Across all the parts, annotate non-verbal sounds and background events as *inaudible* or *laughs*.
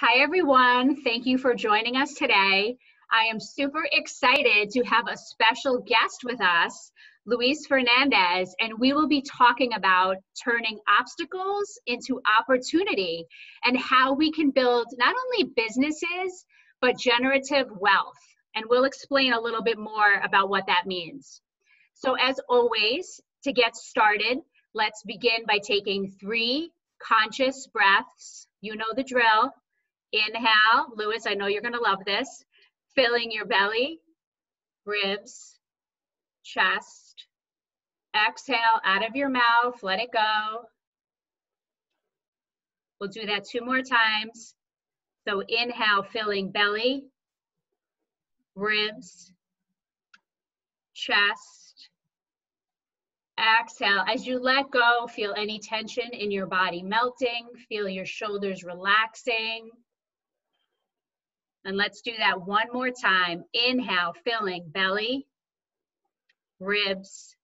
Hi, everyone. Thank you for joining us today. I am super excited to have a special guest with us, Luis Fernandez, and we will be talking about turning obstacles into opportunity and how we can build not only businesses, but generative wealth. And we'll explain a little bit more about what that means. So, as always, to get started, let's begin by taking three conscious breaths. You know the drill. Inhale, Luis, I know you're going to love this. Filling your belly, ribs, chest. Exhale out of your mouth, let it go. We'll do that two more times. So inhale, filling belly, ribs, chest. Exhale. As you let go, feel any tension in your body melting. Feel your shoulders relaxing. And let's do that one more time. Inhale, filling belly, ribs,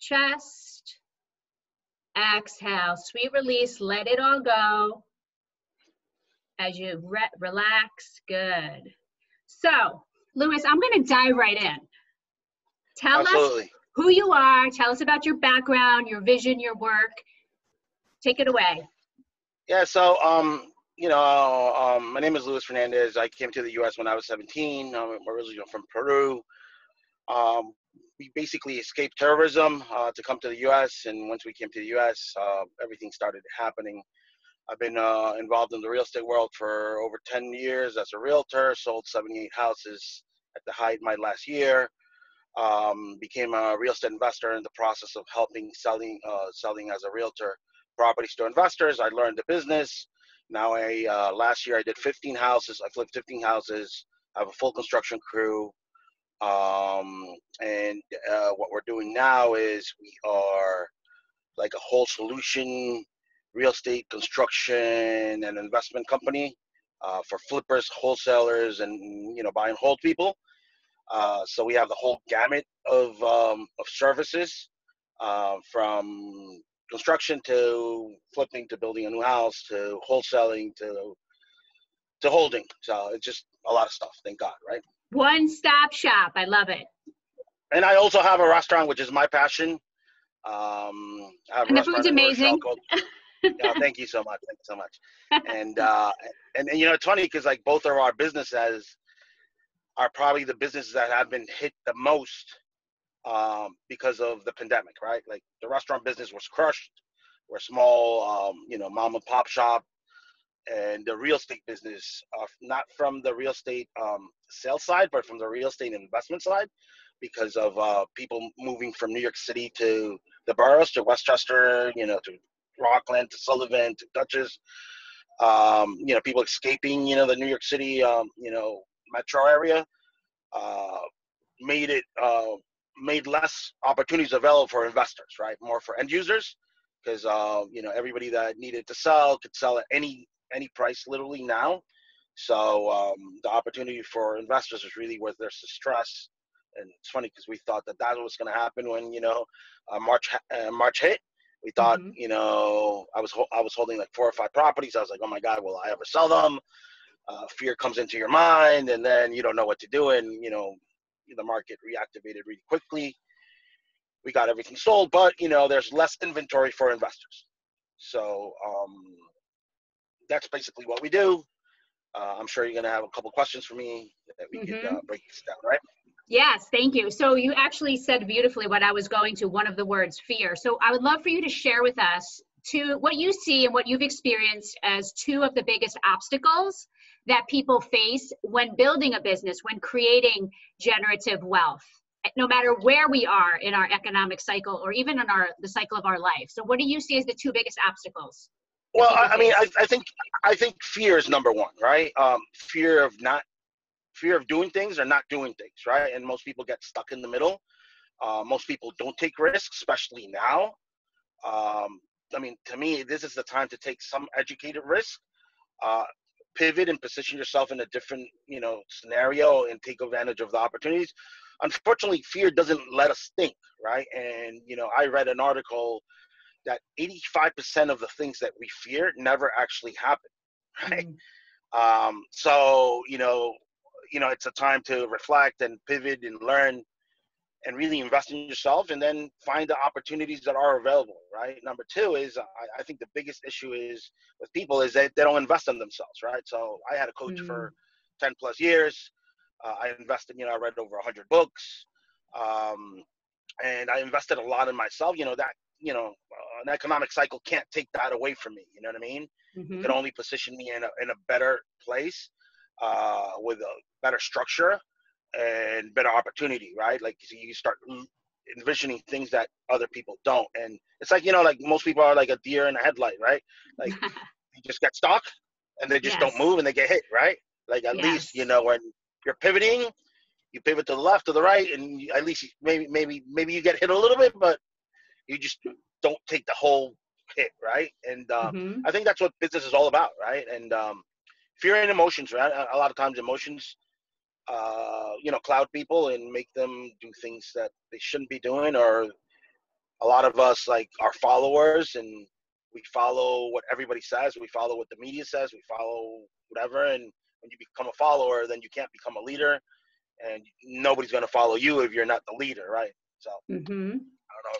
chest. Exhale, sweet release, let it all go. As you re relax, good. So, Luis, I'm going to dive right in. Tell Absolutely. us who you are, tell us about your background, your vision, your work. Take it away. Yeah, so um, you know, um, my name is Luis Fernandez. I came to the U.S. when I was 17. I'm originally from Peru. Um, we basically escaped terrorism uh, to come to the U.S. And once we came to the U.S., uh, everything started happening. I've been uh, involved in the real estate world for over 10 years as a realtor. Sold 78 houses at the height of my last year. Um, became a real estate investor in the process of helping selling uh, selling as a realtor properties to investors. I learned the business now, I uh, last year I did 15 houses. I flipped 15 houses. I have a full construction crew. Um, and uh, what we're doing now is we are like a whole solution real estate construction and investment company uh, for flippers, wholesalers, and you know buy and hold people. Uh, so we have the whole gamut of um, of services uh, from construction to flipping to building a new house to wholesaling to to holding. So it's just a lot of stuff. Thank God, right? One stop shop. I love it. And I also have a restaurant, which is my passion. Um, and the food's amazing. Yeah, *laughs* thank you so much. Thank you so much. And uh, and, and you know, it's funny because like both of our businesses are probably the businesses that have been hit the most um, because of the pandemic, right? Like the restaurant business was crushed. We're small, um, you know, mom and pop shop, and the real estate business, uh, not from the real estate um, sales side, but from the real estate investment side, because of uh, people moving from New York City to the boroughs, to Westchester, you know, to Rockland, to Sullivan, to Dutchess. Um, you know, people escaping, you know, the New York City, um, you know, metro area, uh, made it uh, made less opportunities available for investors, right? More for end users, because uh, you know everybody that needed to sell could sell at any any price literally now. So um, the opportunity for investors is really where there's the stress. And it's funny because we thought that that was going to happen when you know uh, March uh, March hit. We thought mm-hmm. you know I was I was holding like four or five properties. I was like, oh my god, will I ever sell them? Uh, fear comes into your mind, and then you don't know what to do. And you know the market reactivated really quickly. We got everything sold, but you know, there's less inventory for investors. So um, that's basically what we do. Uh, I'm sure you're going to have a couple questions for me that we mm-hmm. could uh, break this down, right? Yes, thank you. So you actually said beautifully what I was going to, one of the words, fear. So I would love for you to share with us to what you see and what you've experienced as two of the biggest obstacles that people face when building a business, when creating generative wealth, no matter where we are in our economic cycle or even in our the cycle of our life. So what do you see as the two biggest obstacles? Well, I mean, I, I, think I think fear is number one, right? Um, fear of not fear of doing things or not doing things, right? And most people get stuck in the middle. Uh, most people don't take risks, especially now. Um, I mean, to me, this is the time to take some educated risk. Uh, pivot and position yourself in a different you know scenario and take advantage of the opportunities. Unfortunately fear doesn't let us think right? And you know i read an article that 85% of the things that we fear never actually happen *laughs* right? Mm. Um, so you know, you know, it's a time to reflect and pivot and learn and really invest in yourself and then find the opportunities that are available right? Number two is I, I, think the biggest issue is with people is that they don't invest in themselves right? So i had a coach mm. for 10 plus years. Uh, i invested you know i read over 100 books. Um, and i invested a lot in myself. You know that you know uh, an economic cycle can't take that away from me you know what i mean? Mm-hmm. it can only position me in a, in a better place uh, with a better structure and better opportunity, right? Like you start envisioning things that other people don't, and it's like you know, like most people are like a deer in a headlight, right? Like *laughs* you just get stuck, and they just yes. don't move, and they get hit, right? Like at yes. least you know when you're pivoting, you pivot to the left or the right, and you, at least maybe maybe maybe you get hit a little bit, but you just don't take the whole hit, right? And um, mm-hmm. I think that's what business is all about, right? And um, fear and emotions, right? A lot of times emotions uh, you know, cloud people and make them do things that they shouldn't be doing. Or a lot of us like are followers and we follow what everybody says. We follow what the media says. We follow whatever. And when you become a follower, then you can't become a leader, and nobody's going to follow you if you're not the leader, right? So. Mm-hmm.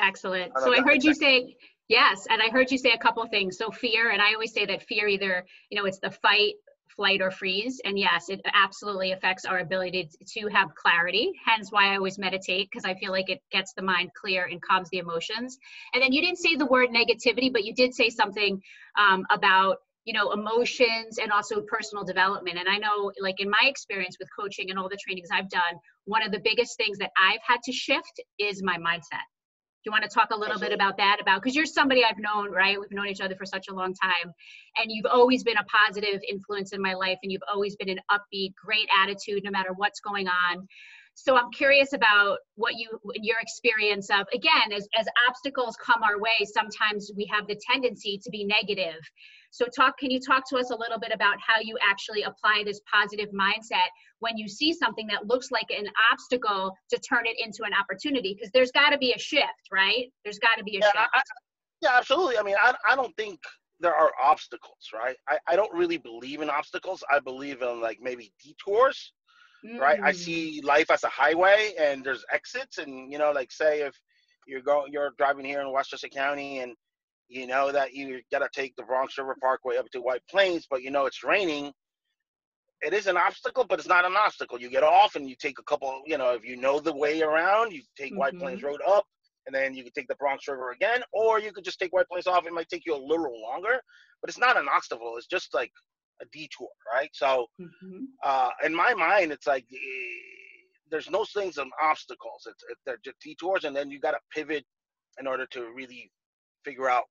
Excellent. I so I heard you say yes, and I heard you say a couple things. So fear, and I always say that fear either you know it's the fight flight or freeze. And yes, it absolutely affects our ability to have clarity. Hence why I always meditate because I feel like it gets the mind clear and calms the emotions. And then you didn't say the word negativity, but you did say something um, about you know emotions and also personal development and i know like in my experience with coaching and all the trainings i've done one of the biggest things that i've had to shift is my mindset you want to talk a little bit about that about because you're somebody i've known right? We've known each other for such a long time and you've always been a positive influence in my life and you've always been an upbeat great attitude no matter what's going on so i'm curious about what you in your experience of again as, as obstacles come our way sometimes we have the tendency to be negative. So talk can you talk to us a little bit about how you actually apply this positive mindset when you see something that looks like an obstacle to turn it into an opportunity? Because there's got to be a shift right? There's got to be a yeah, shift. I, yeah absolutely. I mean I, I don't think there are obstacles right? I, I don't really believe in obstacles. I believe in like maybe detours mm. right i mm. see life as a highway and there's exits and you know like say if you're going you're driving here in westchester county and you know that you gotta take the Bronx River Parkway up to White Plains, but you know it's raining. It is an obstacle, but it's not an obstacle. You get off and you take a couple, you know, if you know the way around, you take mm-hmm. White Plains mm-hmm. Road up, and then you can take the Bronx River again, or you could just take White Plains off. It might take you a little longer, but it's not an obstacle. It's just like a detour, right? So, mm-hmm. uh, in my mind, it's like eh, there's no things of obstacles. It's, it, they're just detours, and then you got to pivot in order to really figure out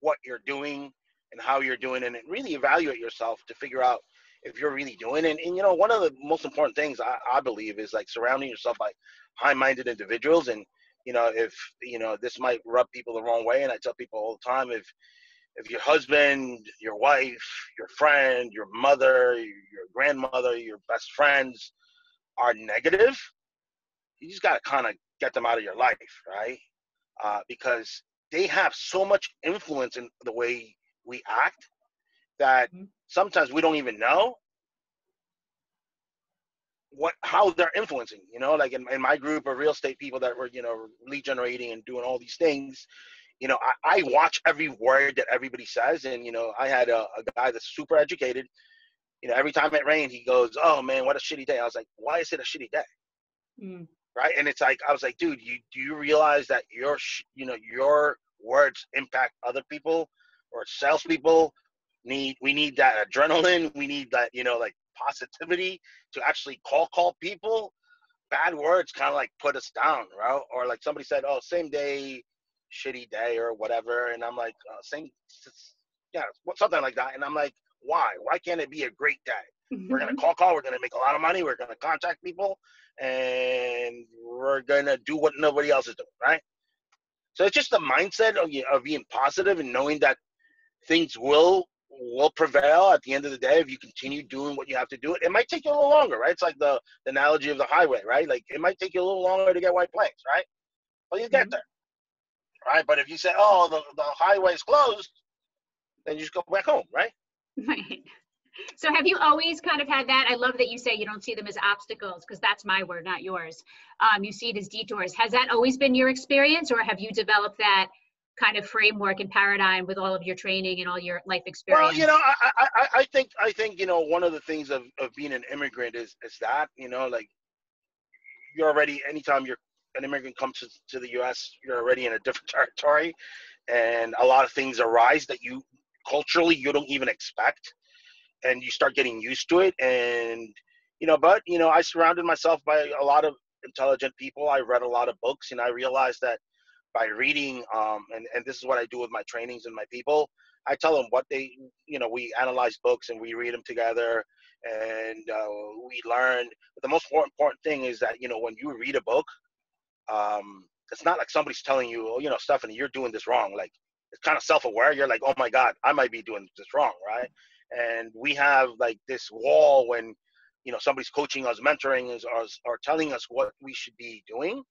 what you're doing and how you're doing and really evaluate yourself to figure out if you're really doing it. And, and you know, one of the most important things I, I believe is like surrounding yourself by high-minded individuals. And you know, if you know this might rub people the wrong way, and I tell people all the time, if if your husband, your wife, your friend, your mother, your grandmother, your best friends are negative, you just got to kind of get them out of your life, right? Uh, because they have so much influence in the way we act that mm-hmm. sometimes we don't even know what how they're influencing you know like in, in my group of real estate people that were you know lead generating and doing all these things you know I, I watch every word that everybody says and you know i had a, a guy that's super educated you know every time it rained he goes oh man what a shitty day i was like why is it a shitty day mm right? And it's like I was like, dude, you do you realize that your you know your words impact other people or salespeople need we need that adrenaline, we need that you know like positivity to actually call call people. Bad words kind of like put us down, right? Or like somebody said, oh, same day, shitty day or whatever, and I'm like, uh, same, yeah, something like that, and I'm like, why? Why can't it be a great day? We're gonna call call. We're gonna make a lot of money. We're gonna contact people, and we're gonna do what nobody else is doing, right? So it's just the mindset of, of being positive and knowing that things will will prevail at the end of the day if you continue doing what you have to do. It it might take you a little longer, right? It's like the, the analogy of the highway, right? Like it might take you a little longer to get White Plains, right? Well, you get mm-hmm. there, right? But if you say, "Oh, the the highway's closed," then you just go back home, right? Right. so have you always kind of had that? I love that you say you don't see them as obstacles because that's my word, not yours. Um, you see it as detours. Has that always been your experience, or have you developed that kind of framework and paradigm with all of your training and all your life experience? Well, you know, I, I, I think I think you know one of the things of, of being an immigrant is is that you know like you're already anytime you're an immigrant comes to, to the U.S., you're already in a different *laughs* territory, and a lot of things arise that you culturally you don't even expect, and you start getting used to it. And you know, but you know, I surrounded myself by a lot of intelligent people. I read a lot of books, and I realized that by reading, um, and and this is what I do with my trainings and my people. I tell them what they, you know, we analyze books and we read them together and uh, we learn. But the most important thing is that, you know, when you read a book, um, it's not like somebody's telling you, oh, you know, Stephanie, you're doing this wrong. Like it's kind of self-aware. You're like, oh my God, I might be doing this wrong, right? And we have like this wall when, you know, somebody's coaching us, mentoring us, or, or telling us what we should be doing.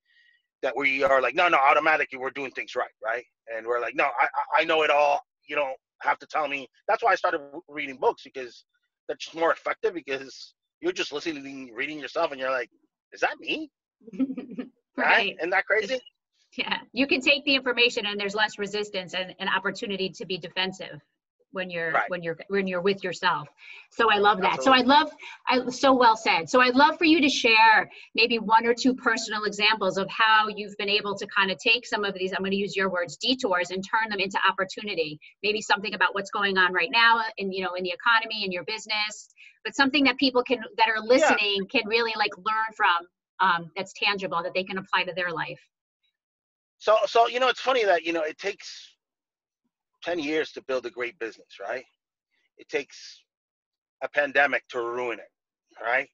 That we are like, no, no, automatically we're doing things right, right? And we're like, no, I, I know it all. You don't have to tell me. That's why I started reading books because that's just more effective because you're just listening, reading yourself, and you're like, is that me? *laughs* right? Isn't that crazy? Yeah, you can take the information and there's less resistance and an opportunity to be defensive when you're right. when you're when you're with yourself. So I love that. Absolutely. So I love I so well said. So I'd love for you to share maybe one or two personal examples of how you've been able to kind of take some of these I'm going to use your words detours and turn them into opportunity. Maybe something about what's going on right now in you know in the economy in your business, but something that people can that are listening yeah. can really like learn from um, that's tangible that they can apply to their life. So, so you know, it's funny that you know it takes ten years to build a great business, right? It takes a pandemic to ruin it, right?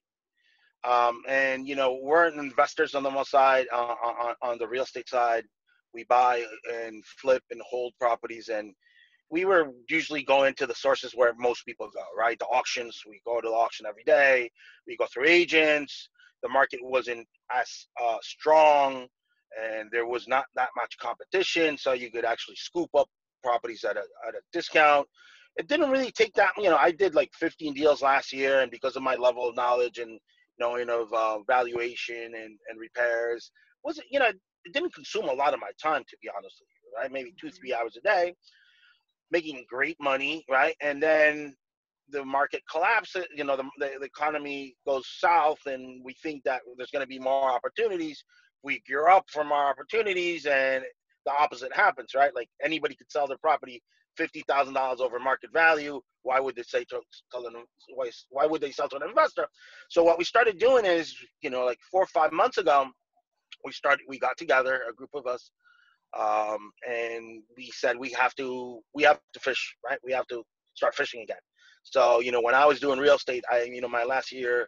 Um, and you know, we're investors on the most side, uh, on, on the real estate side. We buy and flip and hold properties, and we were usually going to the sources where most people go, right? The auctions. We go to the auction every day. We go through agents the market wasn't as uh, strong and there was not that much competition so you could actually scoop up properties at a, at a discount. It didn't really take that you know i did like 15 deals last year and because of my level of knowledge and knowing of uh, valuation and, and repairs wasn't you know it didn't consume a lot of my time to be honest with you right? Maybe two three hours a day making great money right? And then the market collapses, you know, the, the, the, economy goes south and we think that there's going to be more opportunities, we gear up from our opportunities and the opposite happens, right? Like anybody could sell their property $50,000 over market value. Why would they say to, an, why, why would they sell to an investor? So what we started doing is, you know, like four or five months ago, we started, we got together, a group of us, um, and we said we have to, we have to fish, right? We have to start fishing again. So, you know, when I was doing real estate, I, you know, my last year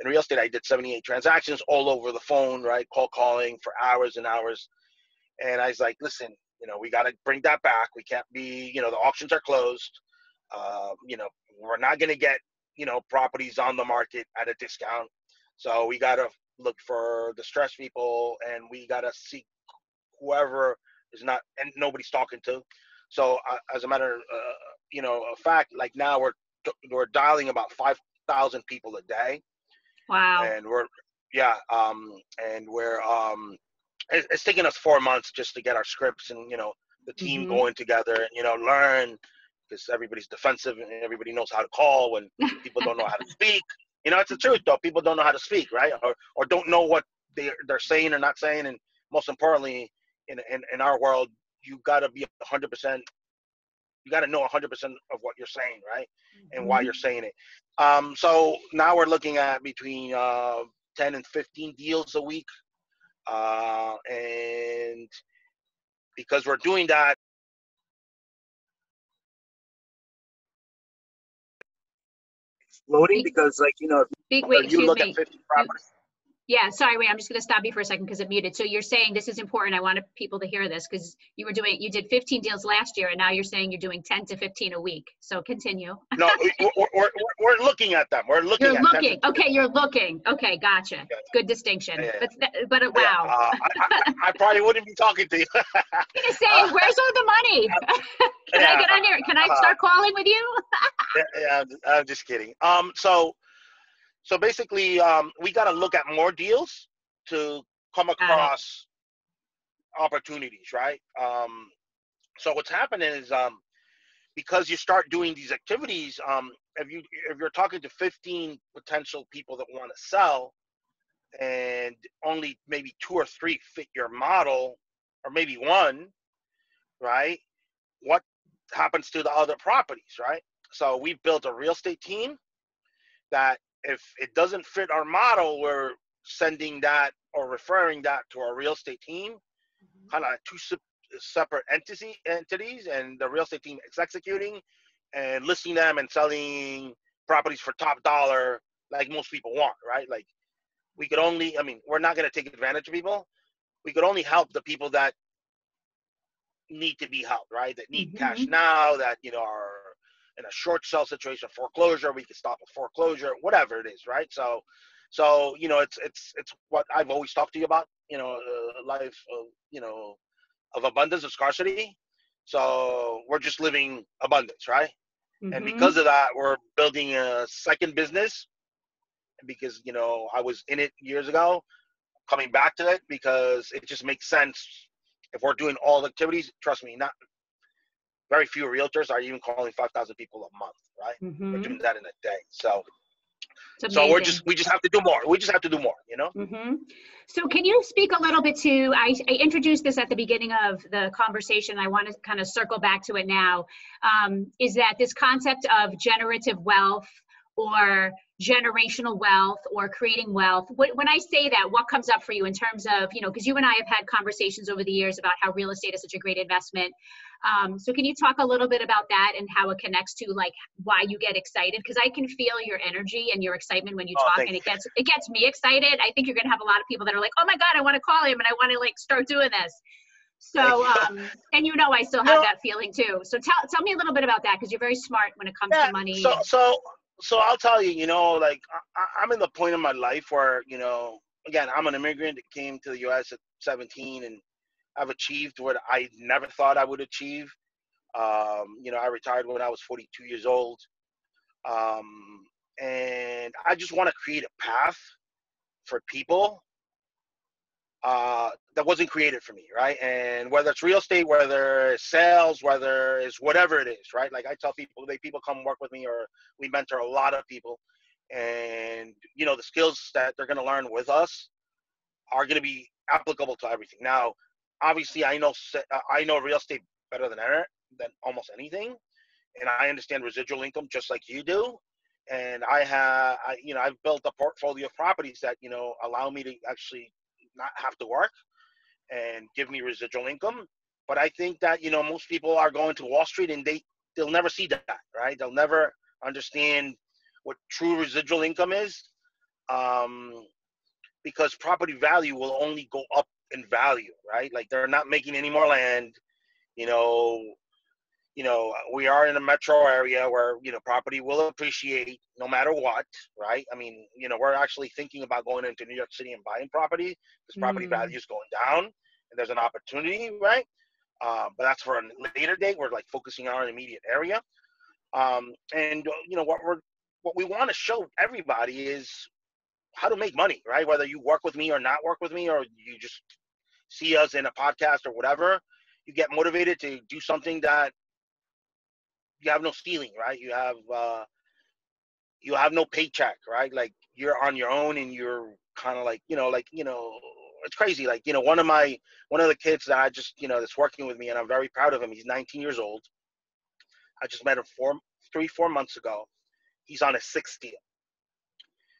in real estate, I did 78 transactions all over the phone, right? Call calling for hours and hours. And I was like, listen, you know, we got to bring that back. We can't be, you know, the auctions are closed. Uh, you know, we're not going to get, you know, properties on the market at a discount. So we got to look for distressed people and we got to seek whoever is not, and nobody's talking to. So uh, as a matter, uh, you know, a fact, like now we're we're dialing about five thousand people a day. Wow. And we're yeah, um, and we're um, it, it's taking us four months just to get our scripts and you know the team mm-hmm. going together and you know learn because everybody's defensive and everybody knows how to call when *laughs* people don't know how to speak. You know, it's the truth though. People don't know how to speak, right? Or or don't know what they they're saying or not saying, and most importantly, in in, in our world, you got to be 100% you got to know 100% of what you're saying, right? And mm-hmm. why you're saying it. Um, so now we're looking at between uh, 10 and 15 deals a week. Uh, and because we're doing that, loading because like you know Big, wait, you look me. at 50 properties yeah, sorry, wait, I'm just going to stop you for a second because it muted. So you're saying this is important. I wanted people to hear this because you were doing, you did 15 deals last year and now you're saying you're doing 10 to 15 a week. So continue. no, we're, we're, we're, looking at them. We're looking you're looking. Okay, you're looking. Okay, gotcha. Good distinction. Yeah, yeah. But, but uh, wow. Uh, I, I, I, probably wouldn't be talking to you. *laughs* You're saying, where's all the money? *laughs* *laughs* Can I get on here? Can I uh, start calling with you? yeah, I'm just kidding. Um, so, so basically, um, we got to look at more deals to come across opportunities, right? Um, so what's happening is, um, because you start doing these activities, um, if you if you're talking to 15 potential people that want to sell, and only maybe two or three fit your model, or maybe one, right? What happens to the other properties, right? So we built a real estate team that if it doesn't fit our model, we're sending that or referring that to our real estate team, mm-hmm. kind of two separate entity, entities, and the real estate team is executing and listing them and selling properties for top dollar, like most people want, right? Like we could only, I mean, we're not going to take advantage of people. We could only help the people that need to be helped, right? That need mm-hmm. cash now, that you know are in a short sell situation, foreclosure. We can stop a foreclosure, whatever it is, right? So, so you know, it's it's it's what I've always talked to you about. You know, uh, life, of, you know, of abundance of scarcity. So we're just living abundance, right? Mm-hmm. And because of that, we're building a second business. Because you know, I was in it years ago, coming back to it because it just makes sense if we're doing all the activities, trust me, not very few realtors are even calling 5,000 people a month, right? Mm-hmm. We're doing that in a day. So, so we're just we just have to do more. We just have to do more, you know. Mm-hmm. So, can you speak a little bit to? I, I, introduced this at the beginning of the conversation. I want to kind of circle back to it now. Um, is that this concept of generative wealth or generational wealth or creating wealth. When i say that what comes up for you in terms of you know because you and i have had conversations over the years about how real estate is such a great investment. Um, so can you talk a little bit about that and how it connects to like why you get excited? Because i can feel your energy and your excitement when you oh, talk and it gets it gets me excited. I think you're going to have a lot of people that are like oh my god i want to call him and i want to like start doing this. So, um, and you know, I still have that feeling too. So tell, tell me a little bit about that because you're very smart when it comes yeah, to money. So, so so I'll tell you, you know, like I, am in the point of my life where, you know, again, I'm an immigrant that came to the U.S. at 17, and I've achieved what I never thought I would achieve. Um, you know, I retired when I was 42 years old, um, and I just want to create a path for people uh, that wasn't created for me, right? And whether it's real estate, whether it's sales, whether it's whatever it is, right? Like I tell people, they people come work with me, or we mentor a lot of people, and you know the skills that they're going to learn with us are going to be applicable to everything. Now, obviously, I know I know real estate better than than almost anything, and I understand residual income just like you do. And I have, I, you know, I've built a portfolio of properties that you know allow me to actually not have to work and give me residual income. But I think that you know most people are going to Wall Street and they they'll never see that, right? They'll never understand what true residual income is, um, because property value will only go up in value, right? Like they're not making any more land. You know, you know, we are in a metro area where, you know, property will appreciate no matter what, right? I mean, you know, we're actually thinking about going into New York City and buying property because property mm. value is going down and there's an opportunity, right? Um, but that's for a later date. We're like focusing on our immediate area. Um, and, uh, you know, what we're, what we want to show everybody is how to make money, right? Whether you work with me or not work with me, or you just see us in a podcast or whatever, you get motivated to do something that you have no ceiling, right? You have uh, you have no paycheck, right? Like you're on your own and you're kind of like you know like you know it's crazy. Like you know one of my one of the kids that I just you know that's working with me and I'm very proud of him. He's 19 years old. I just met him four three four months ago. He's on a sixth deal.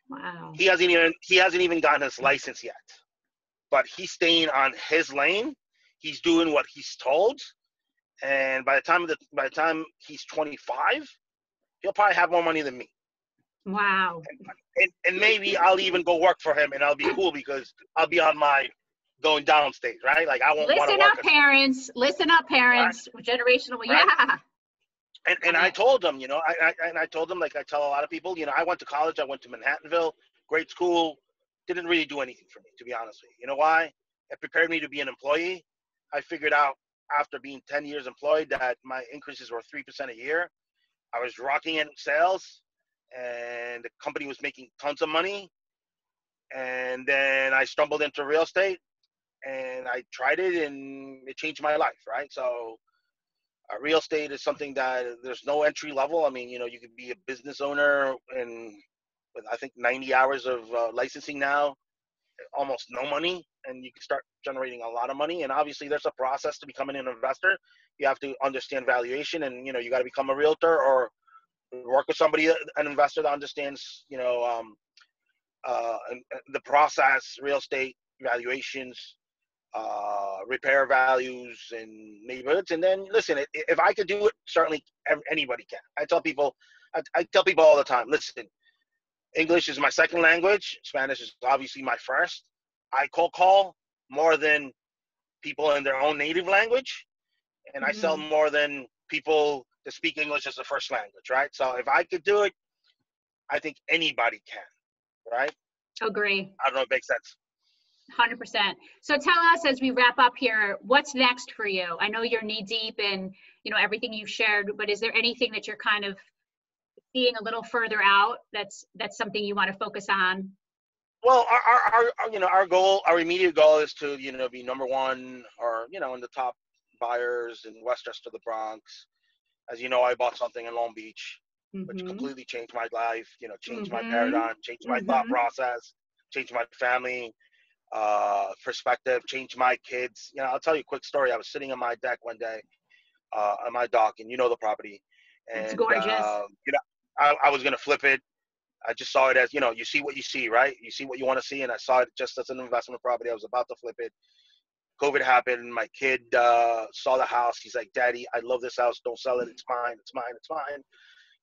Wow. He hasn't even he hasn't even gotten his license yet, but he's staying on his lane. He's doing what he's told, and by the time of the by the time he's 25, he'll probably have more money than me. Wow. And, and, and, maybe I'll even go work for him, and I'll be cool because I'll be on my going down stage, right? Like I won't. Listen up, parents. Listen up, parents. Right? Generational, right? yeah. And, and I told them, you know, I, I and I told them like I tell a lot of people, you know, I went to college. I went to Manhattanville, great school. Didn't really do anything for me, to be honest with you. You know why? It prepared me to be an employee. I figured out after being 10 years employed that my increases were 3% a year. I was rocking in sales, and the company was making tons of money. And then I stumbled into real estate, and I tried it, and it changed my life. Right, so. Uh, real estate is something that there's no entry level. I mean, you know, you could be a business owner and with I think 90 hours of uh, licensing now, almost no money, and you can start generating a lot of money. And obviously, there's a process to becoming an investor. You have to understand valuation, and you know, you got to become a realtor or work with somebody, an investor that understands, you know, um, uh, the process, real estate valuations, uh, repair values and neighborhoods. And then listen, if I could do it, certainly anybody can. I tell people, I, I tell people all the time, listen, English is my second language. Spanish is obviously my first. I cold call more than people in their own native language, and mm-hmm. I sell mm-hmm. more than people that speak English as the first language, right? So if I could do it, I think anybody can, right? Agree. I don't know if it makes sense. 100%. So tell us as we wrap up here, what's next for you? I know you're knee deep in, you know, everything you've shared, but is there anything that you're kind of seeing a little further out that's that's something you want to focus on well our, our, our, you know our goal our immediate goal is to you know be number one or you know in the top buyers in westchester the bronx as you know i bought something in long beach mm-hmm. which completely changed my life you know changed mm-hmm. my paradigm changed my mm-hmm. thought process changed my family uh, perspective changed my kids you know i'll tell you a quick story i was sitting on my deck one day uh, on my dock and you know the property and it's gorgeous. Uh, you know I, I was gonna flip it. I just saw it as you know, you see what you see, right? You see what you want to see, and I saw it just as an investment property. I was about to flip it. COVID happened. My kid uh, saw the house. He's like, "Daddy, I love this house. Don't sell it. It's mine. It's mine. It's mine."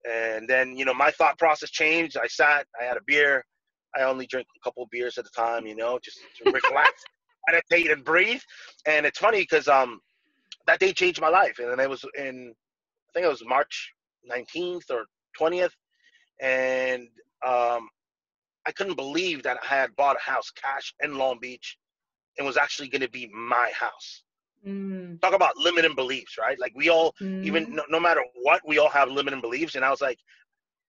And then you know, my thought process changed. I sat. I had a beer. I only drink a couple beers at a time. You know, just to reflect, *laughs* meditate, and breathe. And it's funny because um, that day changed my life. And then it was in, I think it was March 19th or 20th, and um, I couldn't believe that I had bought a house cash in Long Beach and was actually going to be my house. Mm. Talk about limiting beliefs, right? Like we all, mm. even no, no, matter what, we all have limiting beliefs. And I was like,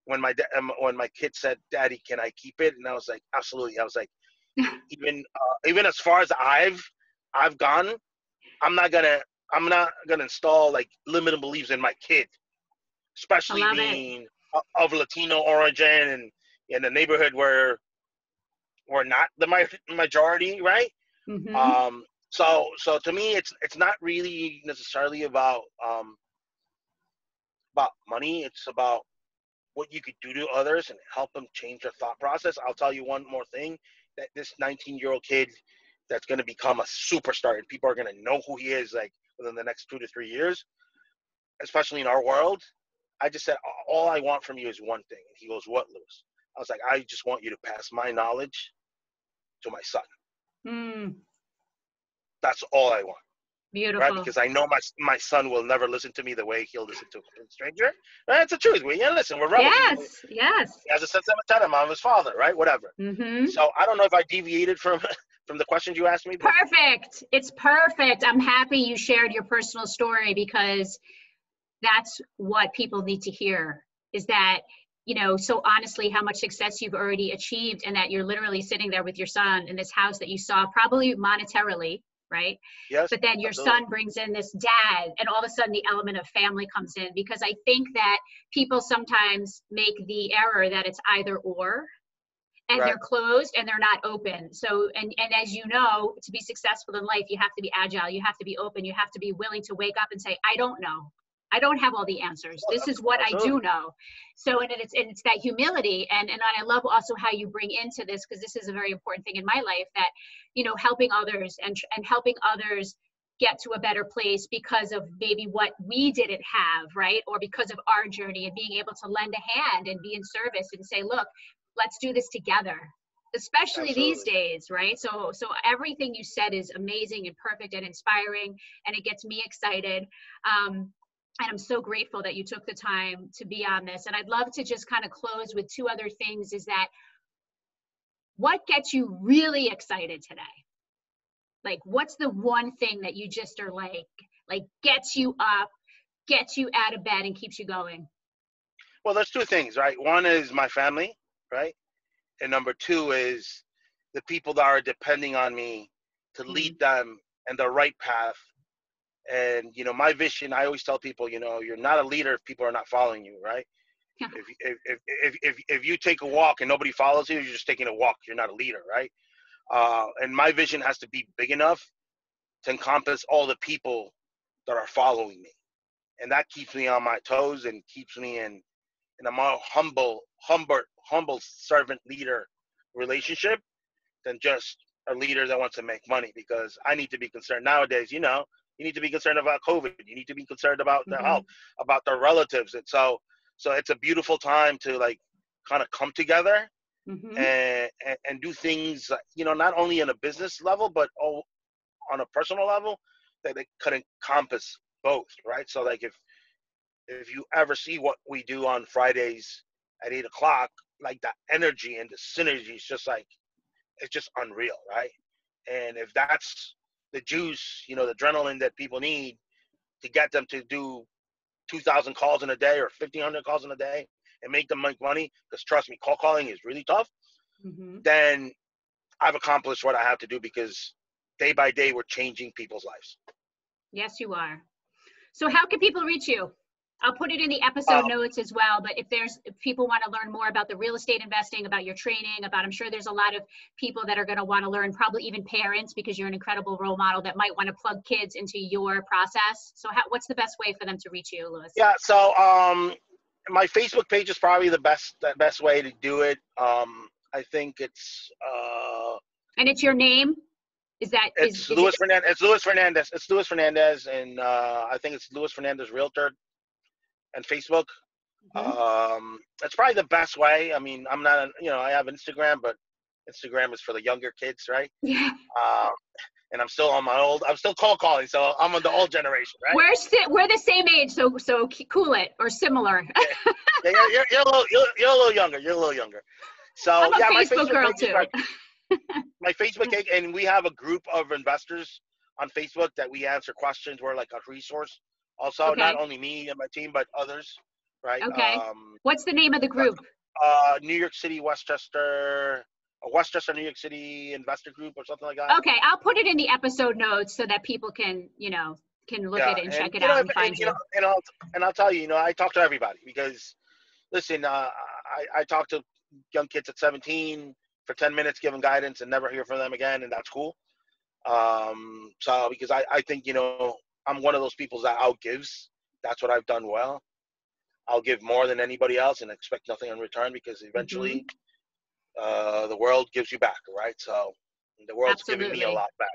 when my um, when my kid said, "Daddy, can I keep it?" and I was like, "Absolutely." I was like, *laughs* even uh, even as far as I've I've gone, I'm not gonna I'm not gonna install like limiting beliefs in my kid, especially being it of Latino origin and in a neighborhood where we're not the majority, right? Mm-hmm. Um, so so to me, it's it's not really necessarily about um, about money. It's about what you could do to others and help them change their thought process. I'll tell you one more thing: that this 19 year old kid that's going to become a superstar and people are going to know who he is like within the next two to three years, especially in our world. I just said, all I want from you is one thing. And he goes, what, Luis? I was like, I just want you to pass my knowledge to my son. Mm. That's all I want. Beautiful. Right? Because I know my my son will never listen to me the way he'll listen to a stranger. Right? The truth. We yeah, listen, we're rebels. Yes, yes. He has a sense of antenna of his father, right? Whatever. Mm-hmm. So I don't know if I deviated from *laughs* from the questions you asked me. Perfect. It's perfect. I'm happy you shared your personal story because that's what people need to hear is that you know so honestly how much success you've already achieved and that you're literally sitting there with your son in this house that you saw probably monetarily right yes but then your absolutely. son brings in this dad and all of a sudden the element of family comes in because i think that people sometimes make the error that it's either or and right. they're closed and they're not open so and and as you know to be successful in life you have to be agile you have to be open you have to be willing to wake up and say i don't know I don't have all the answers. This is what I do know. So, and it's and it's that humility, and and I love also how you bring into this because this is a very important thing in my life that, you know, helping others and and helping others get to a better place because of maybe what we didn't have, right? Or because of our journey and being able to lend a hand and be in service and say, look, let's do this together especially Absolutely. these days right so so everything you said is amazing and perfect and inspiring and it gets me excited um, and I'm so grateful that you took the time to be on this. And I'd love to just kind of close with two other things is that what gets you really excited today? Like, what's the one thing that you just are like, like gets you up, gets you out of bed, and keeps you going? Well, there's two things, right? One is my family, right? And number two is the people that are depending on me to mm-hmm. lead them in the right path. And you know, my vision, I always tell people, you know, you're not a leader if people are not following you, right? Yeah. If, if, if, if, if, if you take a walk and nobody follows you, you're just taking a walk. You're not a leader, right? Uh, and my vision has to be big enough to encompass all the people that are following me. And that keeps me on my toes and keeps me in in a more humble, humble, humble servant leader relationship than just a leader that wants to make money. Because I need to be concerned nowadays. You know, you need to be concerned about COVID. You need to be concerned about the mm-hmm. health, about their relatives, and so so it's a beautiful time to like kind of come together mm-hmm. and, and, and do things you know not only on a business level but all on a personal level that they could encompass both right so like if if you ever see what we do on fridays at eight o'clock like the energy and the synergy is just like it's just unreal right and if that's the juice you know the adrenaline that people need to get them to do 2,000 calls in a day or 1,500 calls in a day and make them make money, because trust me, call calling is really tough, mm-hmm. then I've accomplished what I have to do because day by day we're changing people's lives. Yes, you are. So, how can people reach you? I'll put it in the episode um, notes as well. But if there's if people want to learn more about the real estate investing, about your training, about I'm sure there's a lot of people that are going to want to learn, probably even parents, because you're an incredible role model that might want to plug kids into your process. So, how, what's the best way for them to reach you, Luis? Yeah. So, um, my Facebook page is probably the best the best way to do it. Um, I think it's. Uh, and it's your name. Is that it's is, Luis it, Fernandez? It's Luis Fernandez. It's Luis Fernandez, and uh, I think it's Luis Fernandez Realtor and Facebook. Mm-hmm. Um, it's probably the best way. I mean, I'm not, you know, I have Instagram, but Instagram is for the younger kids, right? Yeah. Um, and I'm still on my old. I'm still cold calling, so I'm on the old generation, right? We're st- we're the same age, so so cool it or similar. yeah, you're, you're, you're, a little you're, you're, a little younger. You're a little younger. So I'm a yeah, Facebook my Facebook girl too. *laughs* My Facebook and we have a group of investors on Facebook that we answer questions. We're like a resource also, okay. not only me and my team, but others, right? Okay. Um, What's the name of the group? Uh, New York City, Westchester, Westchester, New York City Investor Group or something like that. Okay, I'll put it in the episode notes so that people can, you know, can look yeah. at it and, and check it out know, and find and, you. Know, and I'll and I'll tell you, you know, I talk to everybody because, listen, uh, I I talk to young kids at 17 for 10 minutes, give them guidance, and never hear from them again, and that's cool. Um, so because I I think you know I'm one of those people that outgives. That's what I've done well. I'll give more than anybody else and expect nothing in return because eventually mm-hmm. uh, the world gives you back, right? So the world's Absolutely. giving me a lot back.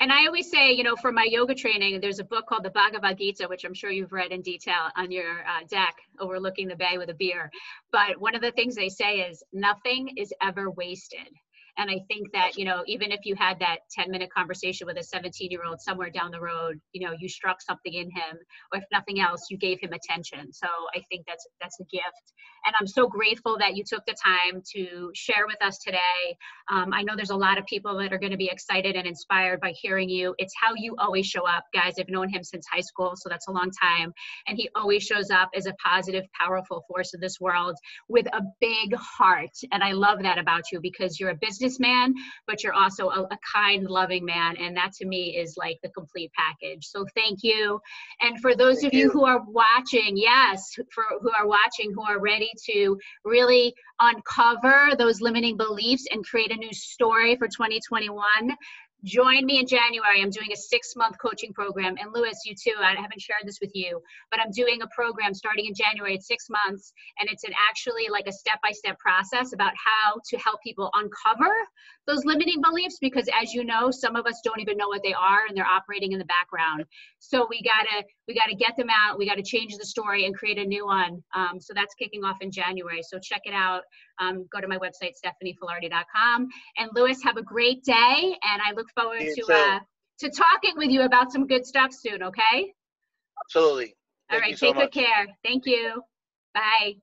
And I always say, you know, for my yoga training, there's a book called the Bhagavad Gita, which I'm sure you've read in detail on your uh, deck overlooking the bay with a beer. But one of the things they say is nothing is ever wasted. And I think that, you know, even if you had that 10 minute conversation with a 17 year old somewhere down the road, you know, you struck something in him, or if nothing else, you gave him attention. So I think that's, that's a gift. And I'm so grateful that you took the time to share with us today. Um, I know there's a lot of people that are going to be excited and inspired by hearing you. It's how you always show up, guys. I've known him since high school, so that's a long time. And he always shows up as a positive, powerful force in this world with a big heart. And I love that about you because you're a business businessman, but you're also a, a kind, loving man. And that to me is like the complete package. So thank you. And for those thank of you. you who are watching, yes, for who are watching, who are ready to really uncover those limiting beliefs and create a new story for 2021 join me in January. I'm doing a six month coaching program. And Luis, you too, I haven't shared this with you, but I'm doing a program starting in January. Six months. And it's an actually like a step by step process about how to help people uncover those limiting beliefs because as you know some of us don't even know what they are and they're operating in the background so we gotta we gotta get them out we gotta change the story and create a new one um, so that's kicking off in january so check it out um, go to my website stephaniefilardi.com and luis have a great day and i look forward to uh, to talking with you about some good stuff soon okay? Absolutely. Thank all right take so good care. Thank you. Bye